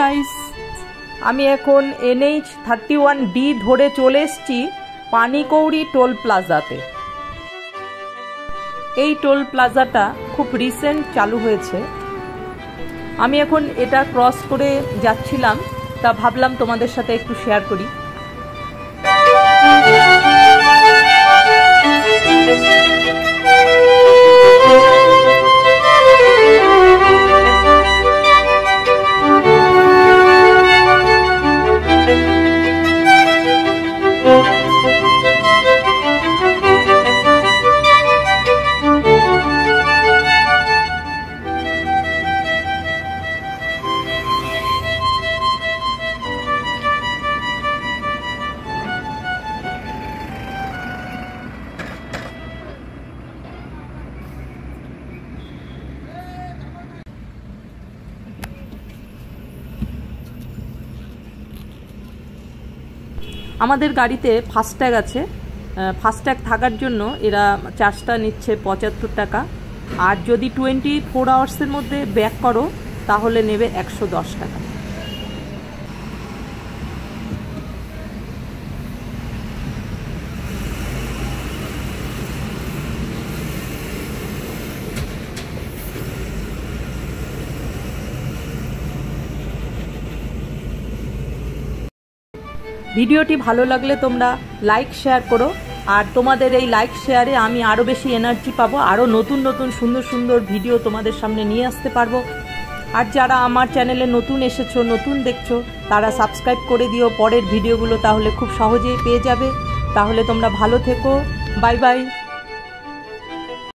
Guys আমি এখন NH thirty one D ধরে চলে এসছি। পানিকৌড়ি টোল প্লাজাতে। এই টোল প্লাজাটা খুব রিসেন্ট চালু হয়েছে। আমি এখন এটা ক্রস করে যাচ্ছিলাম, তা ভাবলাম তোমাদের সাথে একটু শেয়ার করি। আমাদের গাড়িতে ফাস্ট্যাগ আছে। ফাস্ট্যাগ থাকার জন্য এরা চার্জটা নিচ্ছে পঁচাত্তর টাকা। আর যদি টোয়েন্টি ফোর আওয়ার্সের মধ্যে ব্যাক করো, তাহলে নেবে একশো দশ টাকা। ভিডিওটি ভালো লাগলে তোমরা লাইক শেয়ার করো। আর তোমাদের এই লাইক শেয়ারে আমি আরও বেশি এনার্জি পাবো আরও নতুন নতুন, সুন্দর সুন্দর ভিডিও তোমাদের সামনে নিয়ে আসতে পারব। আর যারা আমার চ্যানেলে নতুন এসেছ, নতুন দেখছ, তারা সাবস্ক্রাইব করে দিও। পরের ভিডিওগুলো তাহলে খুব সহজেই পেয়ে যাবে। তাহলে তোমরা ভালো থেকো। Bye bye